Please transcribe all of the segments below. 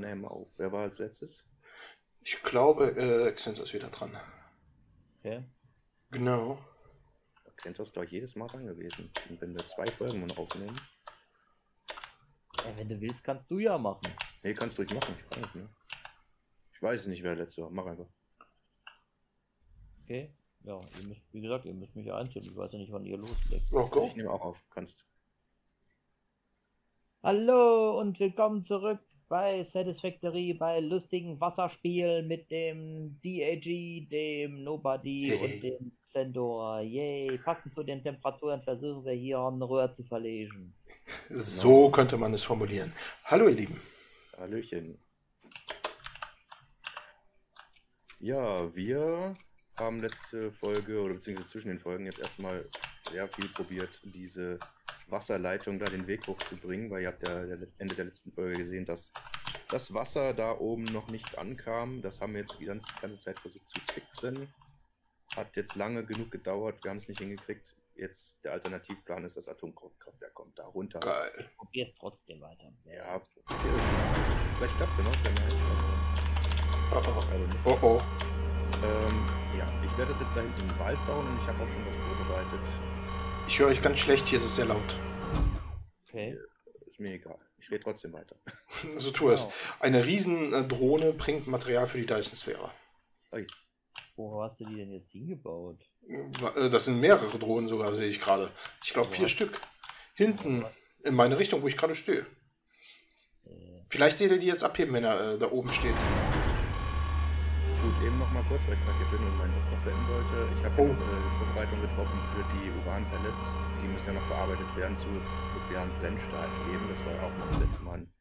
nehmen auf. Wer war als letztes? Ich glaube, äh, Accenture ist wieder dran. Okay. Genau. Accenture ist, glaube ich, jedes Mal dran gewesen. Und wenn wir zwei Folgen noch aufnehmen. Ja, wenn du willst, kannst du ja machen. Nee, kannst du ruhig machen, ich mich, ne? Ich weiß nicht, wer letzte war. Mach einfach. Okay. Ja, ihr müsst, wie gesagt, ihr müsst mich einzeln. Ich weiß ja nicht, wann ihr loslegt. Oh, go. Ich nehme auch auf. Kannst. Hallo und willkommen zurück bei Satisfactory, bei lustigen Wasserspielen mit dem DAG, dem Nobody Hey. und dem Sendor. Yay, passend zu den Temperaturen versuchen wir hier ein Röhr zu verlegen. So könnte man es formulieren. Hallo, ihr Lieben. Hallöchen. Ja, wir haben letzte Folge oder beziehungsweise zwischen den Folgen jetzt erstmal sehr viel probiert, diese Wasserleitung da den Weg hochzubringen, weil ihr habt ja Ende der letzten Folge gesehen, dass das Wasser da oben noch nicht ankam. Das haben wir jetzt die ganze, die ganze Zeit versucht zu fixen. Hat jetzt lange genug gedauert, wir haben es nicht hingekriegt. Jetzt der Alternativplan ist, das Atomkraftwerk kommt da runter. Geil. Probier es trotzdem weiter. Ja, probier es mal. vielleicht klappt es ja noch, wenn einsteigen. Oh, oh. Also nicht. oh, oh. Ähm, ja, ich werde das jetzt da hinten im Wald bauen und ich habe auch schon was vorbereitet. Ich höre euch ganz schlecht, hier ist es sehr laut. Okay. Ist mir egal. Ich rede trotzdem weiter. So tu es. Wow. Eine Riesendrohne bringt Material für die Dyson-Sphäre. Wo hast du die denn jetzt hingebaut? Äh, Das sind mehrere Drohnen sogar, sehe ich gerade. Ich glaube vier? Stück. Hinten, in meine Richtung, wo ich gerade stehe. Äh, Vielleicht seht ihr die jetzt abheben, wenn er äh, da oben steht. Eben noch mal kurz, weil ich gerade hier bin und meinen Satz noch beenden wollte. Ich habe Oh. eine Vorbereitung getroffen für die Uran-Pellets. Die müssen ja noch bearbeitet werden zu nuklearen Brennstahl eben. Das war ja auch noch letztes Mal ein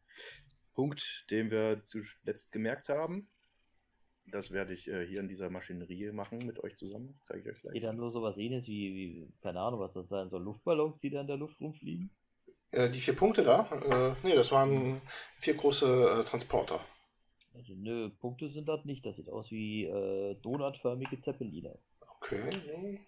Punkt, den wir zuletzt gemerkt haben. Das werde ich äh, hier in dieser Maschinerie machen mit euch zusammen. Zeige ich euch gleich. geht dann nur sowas ähnliches wie, wie, keine Ahnung, was das sein soll, Luftballons, die da in der Luft rumfliegen? Äh, die vier Punkte da, äh, nee, das waren vier große äh, Transporter. Also, nö, Punkte sind das nicht. Das sieht aus wie äh, donutförmige Zeppeline. Okay.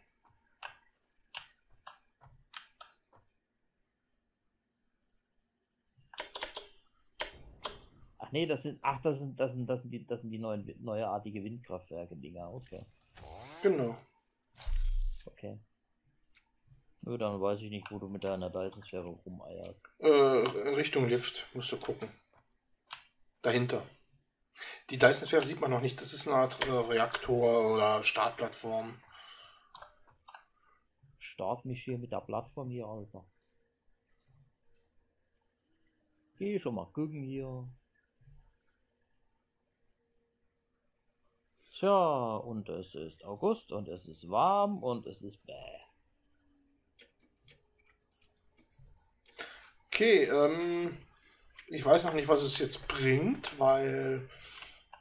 Ach nee, das sind, ach, das sind, das sind, das sind die, das sind die neuen, neuartige Windkraftwerke-Dinger. Okay, Genau. okay. Nö, dann weiß ich nicht, wo du mit deiner Dyson-Sphäre rumeierst. Äh, Richtung Lift, musst du gucken. Dahinter. Die Dyson-Sphäre sieht man noch nicht. Das ist eine Art äh, Reaktor oder Startplattform. Start mich hier mit der Plattform hier, Alter. Geh schon mal gucken hier. Tja, und es ist August und es ist warm und es ist bäh. Okay, ähm, ich weiß noch nicht, was es jetzt bringt, weil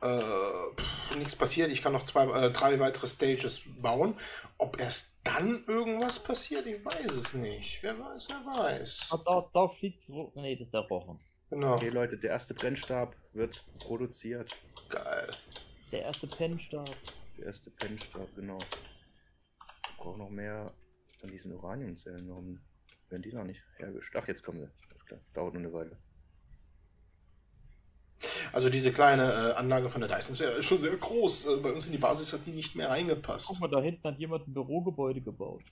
äh, pff, nichts passiert. Ich kann noch zwei, äh, drei weitere Stages bauen. Ob erst dann irgendwas passiert, ich weiß es nicht. Wer weiß, wer weiß. Ah, da, da fliegt's. ru- Nee, das ist der Rochen. Genau. Okay, Leute, der erste Brennstab wird produziert. Geil. Der erste Pennstab. Der erste Pennstab, genau. Wir brauchen noch mehr von diesen Uraniumzellen. Warum werden die noch nicht hergestellt? Ach, jetzt kommen sie. Alles klar. Das dauert nur eine Weile. Also diese kleine äh, Anlage von der Dyson ist schon sehr groß. Äh, bei uns in die Basis hat die nicht mehr reingepasst. Guck mal, da hinten hat jemand ein Bürogebäude gebaut.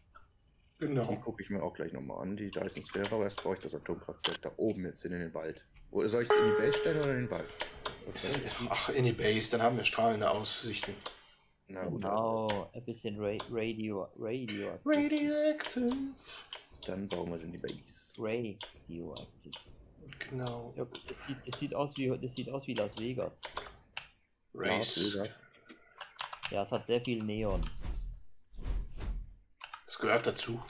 Die Genau. gucke ich mir auch gleich nochmal an, die Dyson Sphäre, aber erst brauche ich das Atomkraftwerk da oben jetzt in den Wald. Wo, soll ich es in die Base stellen oder in den Wald? Ach, in die Base, dann haben wir strahlende Aussichten. Na gut, Genau, ein bisschen Ra Radio, Radio, Radioactive. dann bauen wir es in die Base. Radioactive. Genau. Ja, gut, das sieht, das sieht aus wie, das sieht aus wie Las Vegas. Race. Ja, Ja, es hat sehr viel Neon. Das gehört dazu.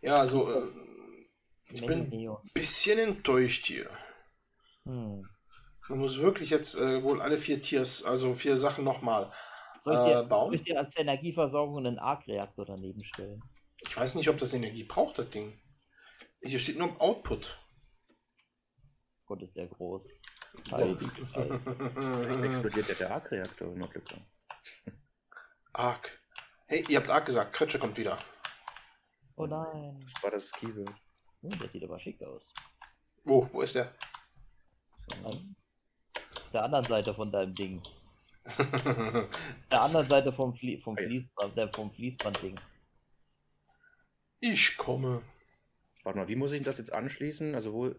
Ja, also, äh, ich bin ein bisschen enttäuscht hier. Hm. Man muss wirklich jetzt äh, wohl alle vier Tiers, also vier Sachen nochmal. Soll ich, Äh, dir, bauen? soll ich dir als Energieversorgung einen Arc-Reaktor daneben stellen? Ich weiß nicht, ob das Energie braucht, das Ding. Hier steht nur Output. Gott, ist der groß. Scheiße. Explodiert ja der Arc-Reaktor, wenn wir Glück haben. Arc. Hey, ihr habt Arc gesagt. Kretscher kommt wieder. Oh nein. Das war das Keyword. Oh, der sieht aber schick aus. Wo? Wo ist der? An der anderen Seite von deinem Ding. der anderen Seite vom, Flie vom, Fließband, der vom Fließbandding. Ich komme. Warte mal, wie muss ich das jetzt anschließen? Also wo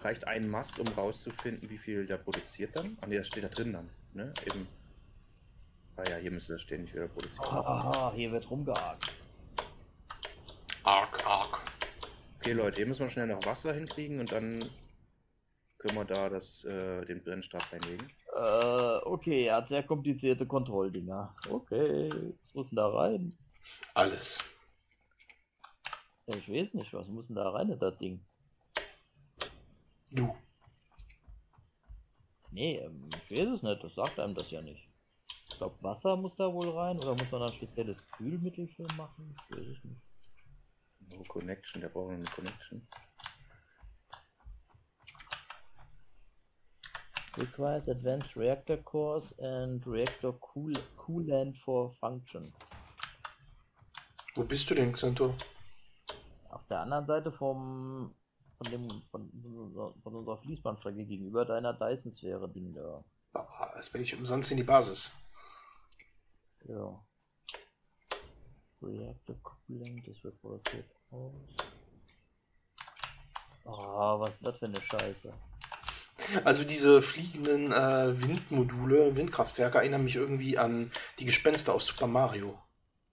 reicht ein Mast, um rauszufinden, wie viel der produziert dann? Ah ne, das steht da drin dann, ne? Eben. Ah ja, hier müsste das stehen, nicht wieder produziert. Ah, hier wird rumgehakt. Arg, arg. Okay, Leute, hier müssen wir schnell noch Wasser hinkriegen und dann können wir da das, äh, den Brennstab reinlegen. Äh, okay, er hat sehr komplizierte Kontrolldinger. Okay, was muss denn da rein? Alles. Ja, ich weiß nicht, was muss denn da rein in das Ding? Du. Nee, ähm, ich weiß es nicht, das sagt einem das ja nicht. Ich glaube, Wasser muss da wohl rein oder muss man da ein spezielles Kühlmittel für machen? Ich weiß es nicht. No Connection, der braucht eine Connection. Requires advanced reactor cores and reactor cool coolant for function. Wo bist du denn, Xanto? Der anderen Seite vom von dem von, von unserer Fließbandstrecke gegenüber deiner Dyson-Sphäre-Ding da. Ah, Jetzt bin ich umsonst in die Basis. Ja. Reactor Coolant, das wird produziert aus. Oh, was ist das für eine Scheiße? Also diese fliegenden äh, Windmodule, Windkraftwerke erinnern mich irgendwie an die Gespenster aus Super Mario.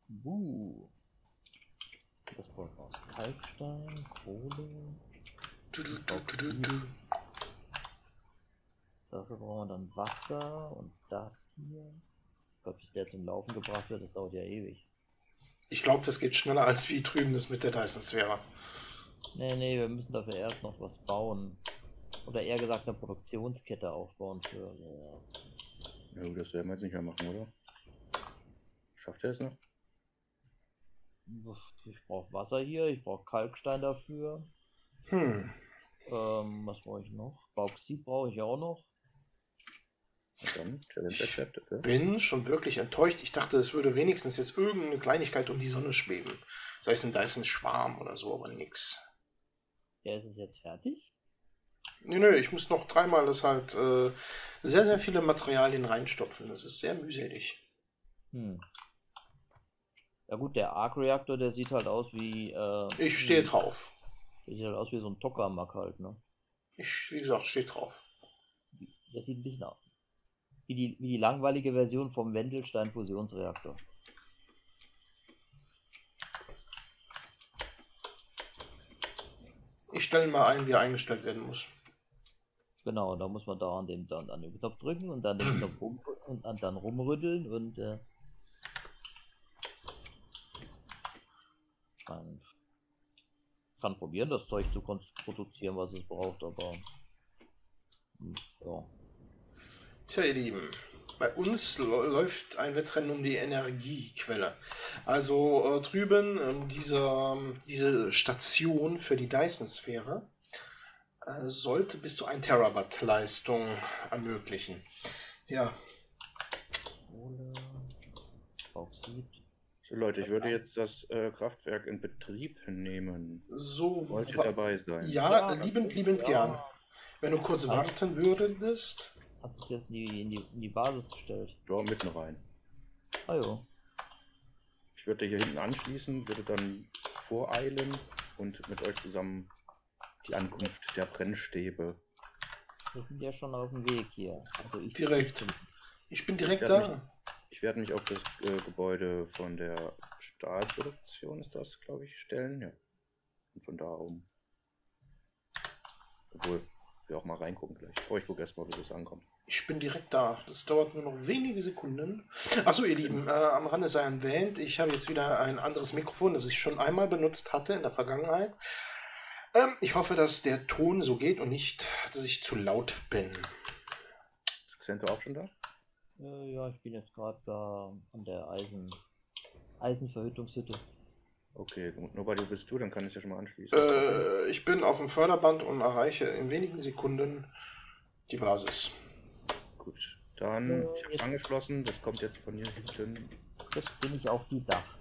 Buh. Das braucht aus Kalkstein, Kohle. Du, du, du, du, du, du. Dafür brauchen wir dann Wasser und das hier. Ich glaube, bis der zum Laufen gebracht wird, das dauert ja ewig. Ich glaube, das geht schneller als wie drüben das mit der Dyson-Sphäre. Nee, nee, wir müssen dafür erst noch was bauen. Oder eher gesagt eine Produktionskette aufbauen für. Ja. Ja gut, das werden wir jetzt nicht mehr machen, oder? Schafft er es noch? Ich brauche Wasser hier, ich brauche Kalkstein dafür. Hm. Ähm, was brauche ich noch? Bauxit brauche ich auch noch. Und dann Challenge Ich? Bin schon wirklich enttäuscht. Ich dachte, es würde wenigstens jetzt irgendeine Kleinigkeit um die Sonne schweben. Sei es ein Dyson-Schwarm oder so, aber nix. Ja, ist es jetzt fertig? Nö, nö, ich muss noch dreimal das halt äh, sehr, sehr viele Materialien reinstopfen. Das ist sehr mühselig. Hm. Ja gut, der Arc-Reaktor, der sieht halt aus wie. Äh, Ich stehe drauf. Der sieht halt aus wie so ein Tokamak halt, ne? Ich, wie gesagt, stehe drauf. Der sieht ein bisschen aus. Wie die, wie die langweilige Version vom Wendelstein-Fusionsreaktor. Ich stelle mal ein, wie er eingestellt werden muss. Genau, da muss man da an dem, dann an dem Knopf drücken und dann den Knopf rum, und dann, dann rumrütteln und äh, man kann probieren, das Zeug zu produzieren, was es braucht, aber hm, ja. Tja, ihr Lieben, bei uns läuft ein Wettrennen um die Energiequelle. Also äh, drüben ähm, diese, diese Station für die Dyson-Sphäre äh, sollte bis zu 1 Terawatt Leistung ermöglichen. Ja, Kohle, Bauxit. So Leute, ich würde jetzt das äh, Kraftwerk in Betrieb nehmen. so. Wollt ihr dabei sein? Ja, Ja, liebend, liebend ja. gern. Wenn du kurz Ja. warten würdest. Hat sich jetzt in die, in die, in die Basis gestellt. Da mitten rein. Ah jo. Ich würde hier hinten anschließen, würde dann voreilen und mit euch zusammen die Ankunft der Brennstäbe. Wir sind ja schon auf dem Weg hier. Also ich Direkt. Ich bin direkt Ich da. Ich werde mich auf das äh, Gebäude von der Stahlproduktion, ist das, glaube ich, stellen. Ja. Und von da um. Obwohl, wir auch mal reingucken gleich. Aber ich gucke erstmal, wie das ankommt. Ich bin direkt da. Das dauert nur noch wenige Sekunden. Achso, ihr Lieben, äh, am Rande sei erwähnt, ich habe jetzt wieder ein anderes Mikrofon, das ich schon einmal benutzt hatte in der Vergangenheit. Ähm, ich hoffe, dass der Ton so geht und nicht, dass ich zu laut bin. Ist Xento auch schon da? Äh, ja, ich bin jetzt gerade da an der Eisen Eisenverhütungshütte. Okay, nur weil du bist du, dann kann ich ja schon mal anschließen. Äh, ich bin auf dem Förderband und erreiche in wenigen Sekunden die Basis. Gut, dann, Äh, ich jetzt- angeschlossen, das kommt jetzt von hier hinten. Jetzt bin ich auf die Dach.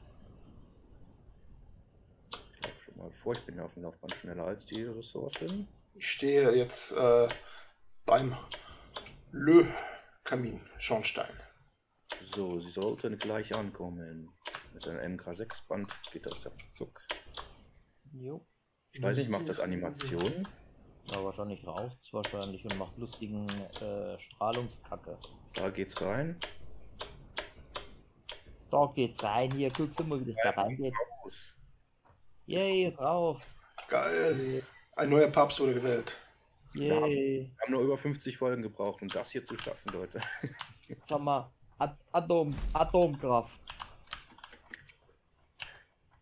Ich laufe schon mal vor, ich bin ja auf dem Laufband schneller als die Ressourcen. Ich stehe jetzt äh, beim Lö-Kamin, Schornstein. So, sie sollten gleich ankommen. Mit einem MK6-Band geht das ja zuck. Jo. Ich weiß nicht, macht das Animationen? Ja, wahrscheinlich raucht es wahrscheinlich und macht lustigen äh, Strahlungskacke. Da geht's rein. Da geht's rein, hier, guckst du mal, wie das da reingeht. Aus. Yay, es raucht. Geil. Ein neuer Papst wurde gewählt. Yay. Wir haben nur über 50 Folgen gebraucht, um das hier zu schaffen, Leute. Haben wir At Atom, Atomkraft.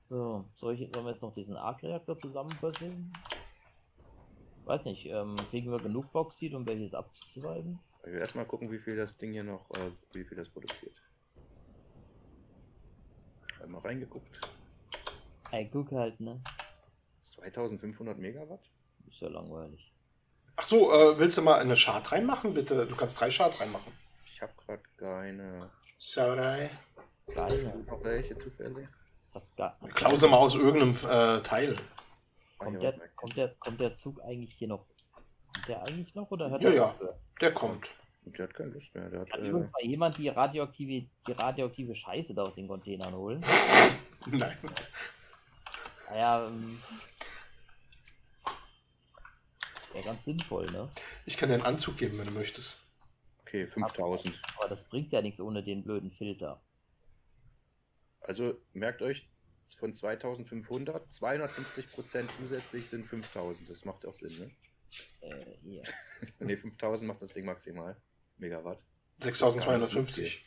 So, soll ich, sollen wir jetzt noch diesen Arc-Reaktor zusammenpuzzeln? Weiß nicht, ähm, kriegen wir genug Bauxit, um welches abzuzweigen? Ich will erstmal gucken, wie viel das Ding hier noch, äh, wie viel das produziert. Einmal reingeguckt. Ey, guck halt, ne? 2500 Megawatt? Ist ja langweilig. Ach so, äh, willst du mal eine Chart reinmachen, bitte? Du kannst drei Charts reinmachen. Ich habe gerade keine. Sorry. Noch welche zufällig? Was Klause mal aus irgendeinem äh, Teil. Ah, kommt, der, kommt, der, kommt der Zug eigentlich hier noch? Kommt der eigentlich noch oder hört Ja, er ja. aufgehört? Der kommt. Der hat keine Lust mehr. Der hat, Kann äh, übrigens mal jemand die radioaktive, die radioaktive Scheiße da aus den Containern holen? Nein. Naja, ähm, wäre ganz sinnvoll, ne? Ich kann dir einen Anzug geben, wenn du möchtest. okay, 5000. Aber das bringt ja nichts ohne den blöden Filter. Also merkt euch, von 2500, 250 Prozent zusätzlich sind 5000. Das macht auch Sinn, ne? Äh, hier. Ne, 5000 macht das Ding maximal. Megawatt. 6250.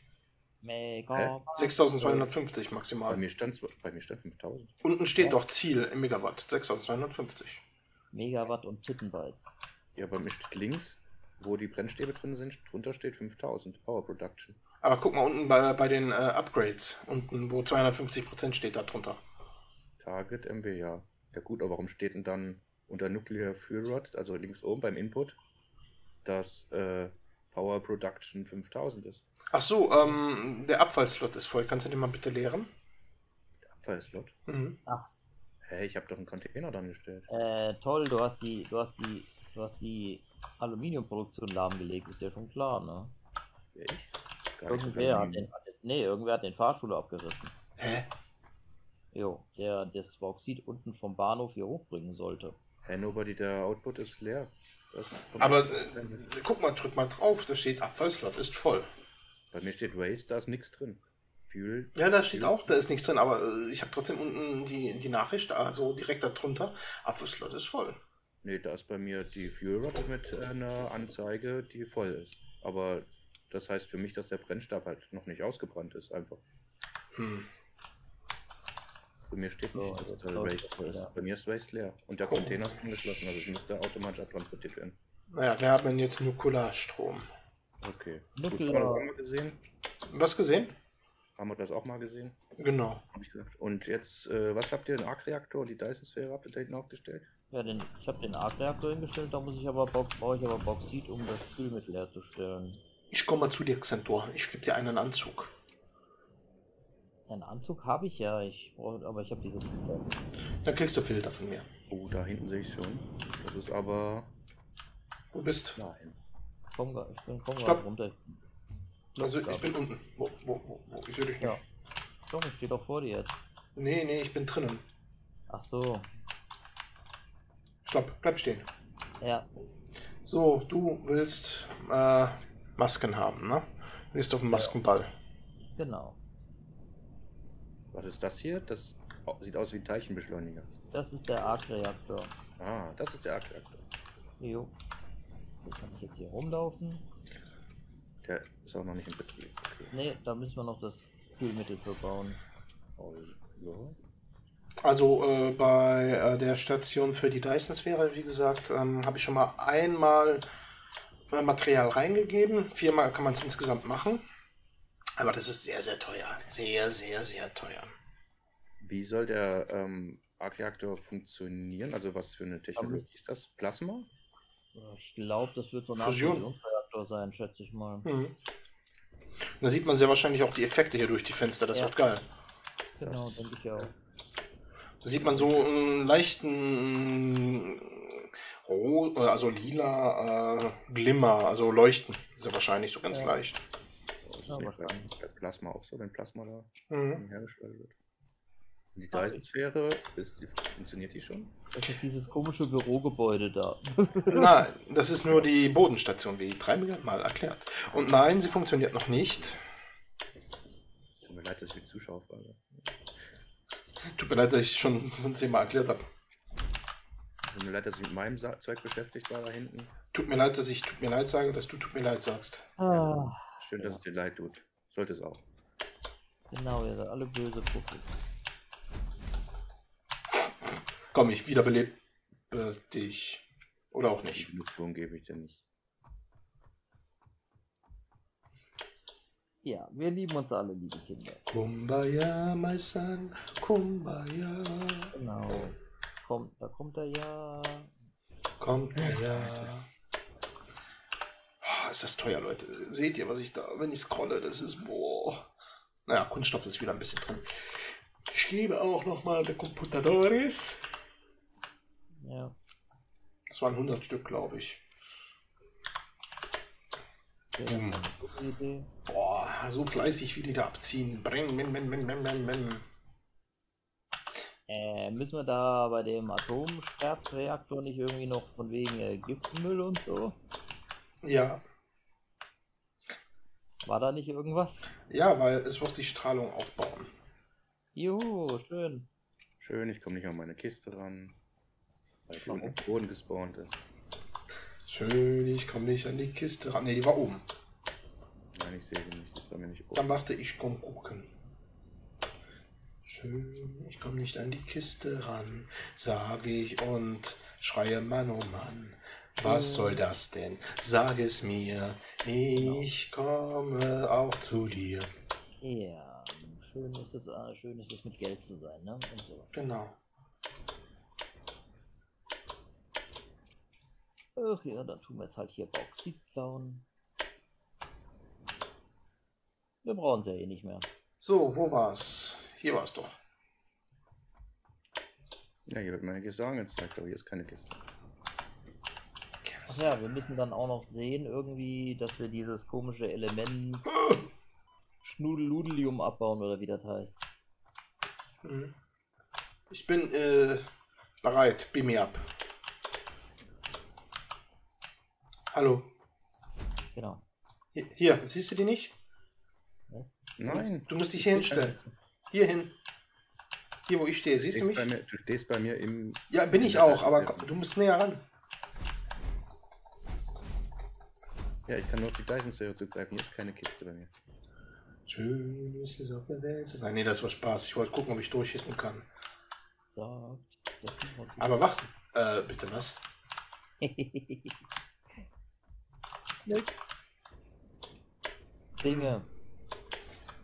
Mega. 6250 Bei maximal. mir stand, bei mir stand 5000. Unten steht doch Ziel im Megawatt. 6250. Megawatt und Tittenbytes. Ja, bei mir steht links, wo die Brennstäbe drin sind, drunter steht 5000 Power Production. Aber guck mal unten bei, bei den äh, Upgrades. Unten, wo 250% steht da drunter. Target MW, ja. Ja gut, aber warum steht denn dann unter Nuclear Fuel Rod, also links oben beim Input, dass äh, Power Production 5000 ist? Ach so, ähm, der Abfallslot ist voll. Kannst du den mal bitte leeren? Der Abfallslot. Mhm. Ach, Hä, ich habe doch einen Container dran gestellt. äh, toll, du hast die, du hast die, du hast die Aluminiumproduktion lahmgelegt, ist ja schon klar, ne? Ich? Gar Irgendwer hat den, nee, irgendwer hat den Fahrstuhl abgerissen. Hä? Jo, der das Bauxit unten vom Bahnhof hier hochbringen sollte. Hä, nobody, der Output ist leer. Aber äh, guck mal, drück mal drauf. Da steht Abfallslot ist voll. Bei mir steht Waste, da ist nichts drin. Fuel, Ja, da steht auch, da ist nichts drin, aber äh, ich habe trotzdem unten die, die Nachricht, also direkt darunter, Abfallslot ist voll. nee, da ist bei mir die Fuel Rod mit äh, einer Anzeige, die voll ist. Aber das heißt für mich, dass der Brennstab halt noch nicht ausgebrannt ist, einfach. Hm. Bei mir steht So, nicht, dass jetzt da läuft Waste es voll wieder. ist. Bei mir ist Waste leer. Und der Oh. Container ist angeschlossen, also es müsste automatisch abtransportiert werden. Naja, wir haben jetzt Nukularstrom. Okay. Nuklear. Gut, gesehen? Was gesehen? Haben wir das auch mal gesehen? Genau. Hab ich gesagt. Und jetzt, äh, was habt ihr, den Arc-Reaktor und die Dyson-Sphäre habt ihr da hinten aufgestellt? Ja, den, ich habe den Arc-Reaktor hingestellt, da muss ich aber brauche ich aber Bauxit, um das Kühlmittel herzustellen. Ich komme mal zu dir, Xentor. Ich gebe dir einen Anzug. Einen Anzug habe ich ja, ich brauche, aber ich habe diese. Dann kriegst du Filter von mir. Oh, da hinten sehe ich schon. Das ist aber. Wo bist Nein. Komm, ich bin komm runter. Also ich bin unten. Wo, wo, wo, wo? Ich sehe dich nicht. Ja. Doch, ich stehe doch vor dir jetzt. Nee, nee, ich bin drinnen. Ach so, Stopp, bleib stehen. ja, So, du willst äh, Masken haben, ne? Du bist auf dem Maskenball. genau. Was ist das hier? Das sieht aus wie ein Teilchenbeschleuniger. Das ist der Arc-Reaktor. Ah, das ist der Arc-Reaktor. Jo. So kann ich jetzt hier rumlaufen. Der ist auch noch nicht in Betrieb. Okay. Ne, da müssen wir noch das Kühlmittel für bauen. Also. Also äh, bei äh, der Station für die Dyson-Sphäre, wie gesagt, ähm, habe ich schon mal einmal äh, Material reingegeben. Viermal kann man es insgesamt machen. Aber das ist sehr, sehr teuer. Sehr, sehr, sehr teuer. Wie soll der ähm, Arc-Reaktor funktionieren? Also was für eine Technologie ist das? Plasma? Ich glaube, das wird so ein Fusion. Fusionsreaktor sein, schätze ich mal. Mhm. Da sieht man sehr wahrscheinlich auch die Effekte hier durch die Fenster. Das Ja. wird geil. Genau, denke ich auch. Da sieht man so einen leichten Ro äh, also lila äh, Glimmer, also leuchten. Ist ja wahrscheinlich so ganz Ja. leicht. Ja, wahrscheinlich. Plasma auch so, wenn Plasma da Mhm. hergestellt wird. Die Dyson-Sphäre, funktioniert die schon? Das ist dieses komische Bürogebäude da. Nein, das ist nur die Bodenstation, wie drei Millionen Mal erklärt. Und nein, sie funktioniert noch nicht. Tut mir leid, dass ich die Zuschauer frage. Tut mir leid, dass ich es schon so zehnmal erklärt habe. Tut mir leid, dass ich mit meinem Sa Zeug beschäftigt war da hinten. Tut mir leid, dass ich tut mir leid sage, dass du tut mir leid sagst. Ah, Schön, dass es dir leid tut. Sollte es auch. genau, ihr seid alle böse Puffel. Komm, ich wiederbelebe dich. Oder auch nicht. Genugtuung gebe ich dir nicht. Ja, wir lieben uns alle, liebe Kinder. Kumbaya, my son, Kumbaya. Genau. Kommt, da kommt er ja. Kommt er ja. Ah, Ist das teuer, Leute. Seht ihr, was ich da, wenn ich scrolle, das ist, boah. Naja, Kunststoff ist wieder ein bisschen drin. Ich gebe auch nochmal der Computadores. Ja. Das waren 100 Stück, glaube ich. Idee. Boah, so fleißig, wie die da abziehen. Bring, min, min, min, min, min, min. Äh, müssen wir da bei dem Atomreaktor nicht irgendwie noch von wegen äh, Giftmüll und so? Ja, War da nicht irgendwas? ja, weil es wird sich Strahlung aufbauen. Juhu, schön. Schön, ich komme nicht an meine Kiste ran. Weil die im Boden gespawnt ist. Schön, ich komme nicht an die Kiste ran. Ne, die war oben. Nein, ich sehe sie nicht. Die ist bei mir nicht oben. Dann warte, ich komm gucken. Schön, ich komme nicht an die Kiste ran, sage ich und schreie Mann, oh Mann. Was soll das denn? Sag es mir, ich komme auch zu dir. Ja, schön ist es, äh, schön ist es mit Geld zu sein, ne? Und so. Genau. Ach ja, dann tun wir jetzt halt hier Bauxit klauen. Wir brauchen es ja eh nicht mehr. So, wo war's? Hier war's doch. Ja, hier wird meine Kiste angezeigt, aber hier ist keine Kiste. Ach ja, wir müssen dann auch noch sehen, irgendwie, dass wir dieses komische Element Schnudeludelium abbauen oder wie das heißt. Ich bin äh, bereit. Beam me up. Hallo. Genau. Hier, hier, siehst du die nicht? Was? Nein. Du musst dich hier hinstellen. Hier hin. Hier, wo ich stehe. Siehst du mich? mir, du stehst bei mir im. Ja, bin ich auch, aber du musst näher ran. Ja, ich kann nur auf die Dyson-Sphäre zugreifen. Hier ist keine Kiste bei mir. Schön ist es auf der Welt zu sein. Nee, das war Spaß. Ich wollte gucken, ob ich durchhitten kann. Aber warte. Äh, bitte was? Nö. Dinge.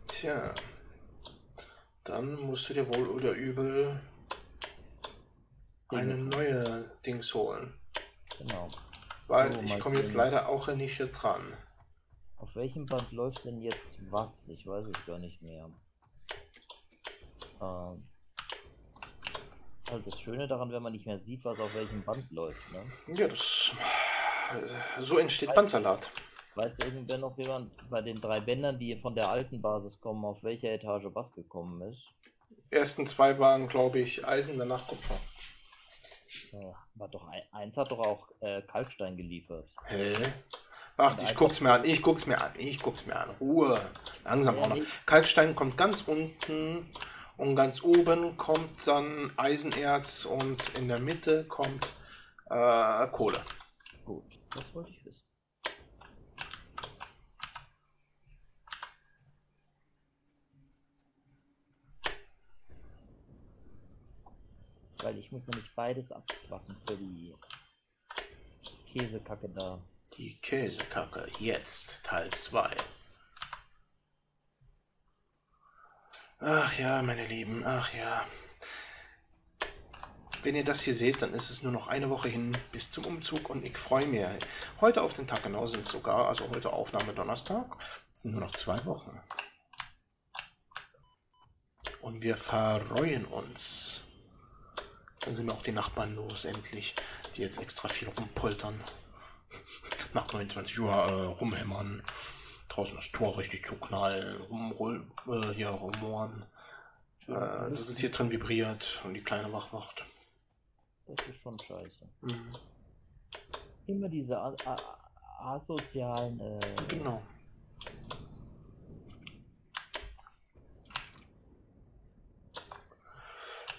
Tja. Dann musst du dir wohl oder übel eine neue Dings holen. Genau. Weil So, ich komme jetzt leider auch nicht hier dran. Auf welchem Band läuft denn jetzt was? Ich weiß es gar nicht mehr. Ähm, ist halt das Schöne daran, wenn man nicht mehr sieht, was auf welchem Band läuft. Ne? Ja, das. So entsteht Bandsalat. Weiß irgendwer noch jemand bei den drei Bändern, die von der alten Basis kommen, auf welcher Etage was gekommen ist? ersten zwei waren, glaube ich, Eisen, danach Kupfer. Ja, war doch ein, eins hat doch auch äh, Kalkstein geliefert. Hä? Warte, ich guck's mir an, ich guck's mir an, ich guck's mir an. Ruhe. Langsam Ja, auch noch. Kalkstein kommt ganz unten und ganz oben kommt dann Eisenerz und in der Mitte kommt äh, Kohle. Das wollte ich wissen. Weil ich muss nämlich beides abzwacken für die Käsekacke da. Die Käsekacke, jetzt Teil 2. Ach ja, meine Lieben, ach ja. Wenn ihr das hier seht, dann ist es nur noch eine Woche hin bis zum Umzug und ich freue mich. Heute auf den Tag genau sind sogar, also heute Aufnahme Donnerstag, es sind nur noch zwei Wochen. Und wir freuen uns. Dann sind auch die Nachbarn los, endlich, die jetzt extra viel rumpoltern. Nach 29 Uhr äh, rumhämmern, draußen das Tor richtig zuknallen, rumroll, äh, hier rumoren. Äh, dass es hier drin vibriert und die Kleine wach wacht. Das ist schon scheiße. Mhm. Immer diese a- a- asozialen. Äh, Genau.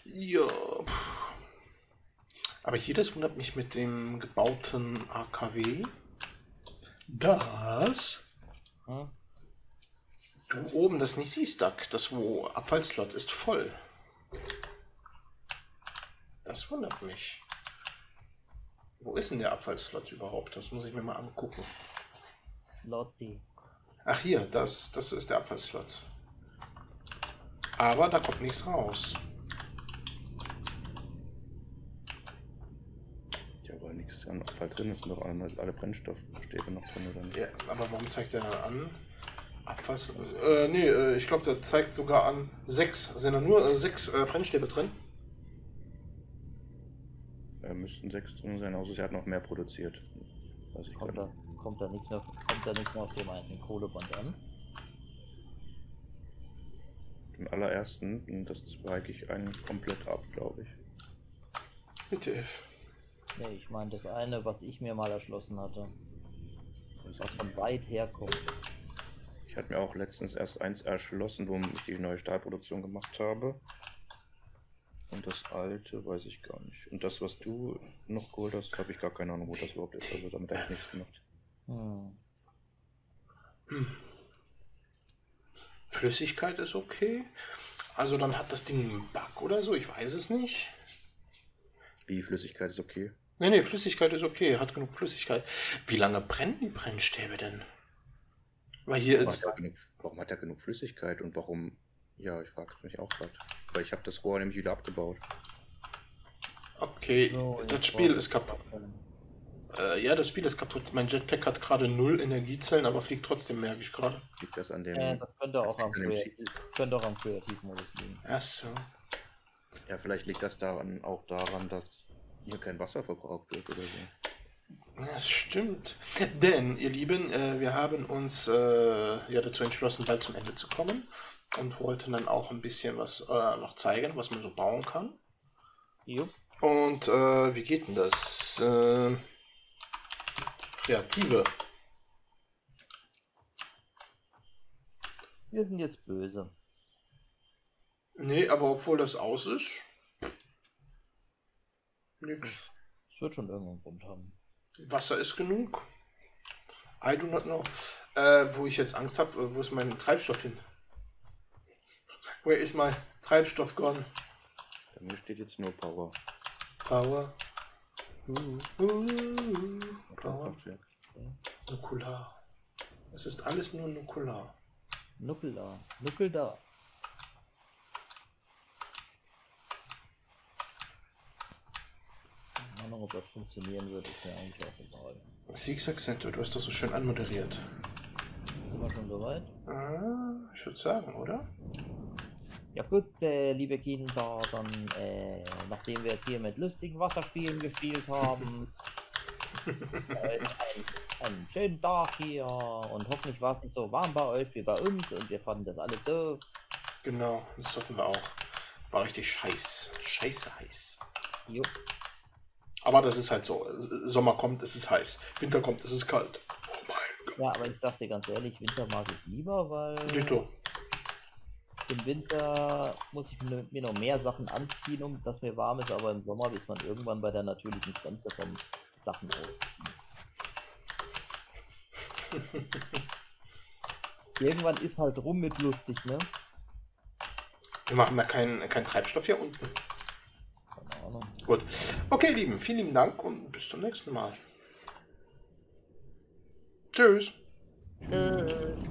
Ja. Aber hier, das wundert mich mit dem gebauten AKW, dass hm? du oben das nicht siehst, Doug. Das wo Abfallslot ist voll. Das wundert mich. Wo ist denn der Abfallslot überhaupt? Das muss ich mir mal angucken. Lotti. Ach hier, das, das ist der Abfallslot. Aber da kommt nichts raus. Ja, weil nichts an Abfall drin ist, sind doch alle, alle Brennstoffstäbe noch drin, oder nicht? Ja, aber warum zeigt er dann an? Abfalls... Äh, nee, äh, ich glaube, der zeigt sogar an sechs. Sind da nur äh, sechs äh, Brennstäbe drin? Müssten sechs drin sein, außer sie hat noch mehr produziert. Weiß ich Kommt da, nicht. kommt da nichts mehr, kommt da nichts mehr auf dem einen Kohleband an? Den allerersten, und das zweige ich einen komplett ab, glaube ich. Bitte, F. Nee, ich meine das eine, was ich mir mal erschlossen hatte. Was von weit her kommt. Ich hatte mir auch letztens erst eins erschlossen, wo ich die neue Stahlproduktion gemacht habe. Und das alte weiß ich gar nicht. Und das, was du noch geholt hast, habe ich gar keine Ahnung, wo das überhaupt ist. Also damit habe ich nichts gemacht. Hm. Flüssigkeit ist okay. Also dann hat das Ding einen Bug oder so, ich weiß es nicht. Wie Flüssigkeit ist okay. Nee, nee, Flüssigkeit ist okay, hat genug Flüssigkeit. Wie lange brennen die Brennstäbe denn? Weil hier Warum ist. hat, genug, warum hat er genug Flüssigkeit und warum. Ja, ich frage mich auch gerade. Weil ich habe das Rohr nämlich wieder abgebaut. Okay, So, das Spiel ist kaputt. Äh, ja, das Spiel ist kaputt. Mein Jetpack hat gerade null Energiezellen, aber fliegt trotzdem, merke ich gerade. Liegt das an dem. Äh, das könnte auch am, könnte auch am Kreativmodus liegen. Achso. Ja, vielleicht liegt das daran, auch daran, dass hier kein Wasser verbraucht wird oder so. Das stimmt. Denn, ihr Lieben, äh, wir haben uns äh, ja dazu entschlossen, bald zum Ende zu kommen und wollten dann auch ein bisschen was äh, noch zeigen, was man so bauen kann. Jupp. Und äh, wie geht denn das? Äh, Kreative. Wir sind jetzt böse. Nee, aber obwohl das aus ist. Nix. Es wird schon irgendeinen Grund haben. Wasser ist genug. I do not know. Äh, wo ich jetzt Angst habe, wo ist mein Treibstoff hin? Where is my Treibstoff gone? Bei mir steht jetzt nur Power. Power. Uh, uh, Power. Kraftwerk. Nukular. Es ist alles nur nukular. Nuckel da. Nuckel da. Keine Ahnung, ob das funktionieren wird, ist mir eigentlich auch egal. Zigzag Center, du hast das so schön anmoderiert. Sind wir schon soweit? Ah, ich würde sagen, oder? Ja gut, äh, liebe Kinder, dann, äh, nachdem wir jetzt hier mit lustigen Wasserspielen gespielt haben, äh, einen, einen schönen Tag hier und hoffentlich war es nicht so warm bei euch wie bei uns und wir fanden das alle doof. Genau, das hoffen wir auch. War richtig scheiß. Scheiße heiß. Jo. Aber das ist halt so. Sommer kommt, es ist heiß. Winter kommt, es ist kalt. Oh mein Gott. Ja, aber ich sag dir ganz ehrlich, Winter mag ich lieber, weil Dito. Im Winter muss ich mir noch mehr Sachen anziehen, um dass mir warm ist, aber im Sommer ist man irgendwann bei der natürlichen Grenze vom Sachen ausziehen. irgendwann ist halt rum mit lustig, ne? Wir machen ja keinen keinen Treibstoff hier unten. Keine Ahnung. Gut. Okay, Lieben, vielen lieben Dank und bis zum nächsten Mal. Tschüss. Tschüss.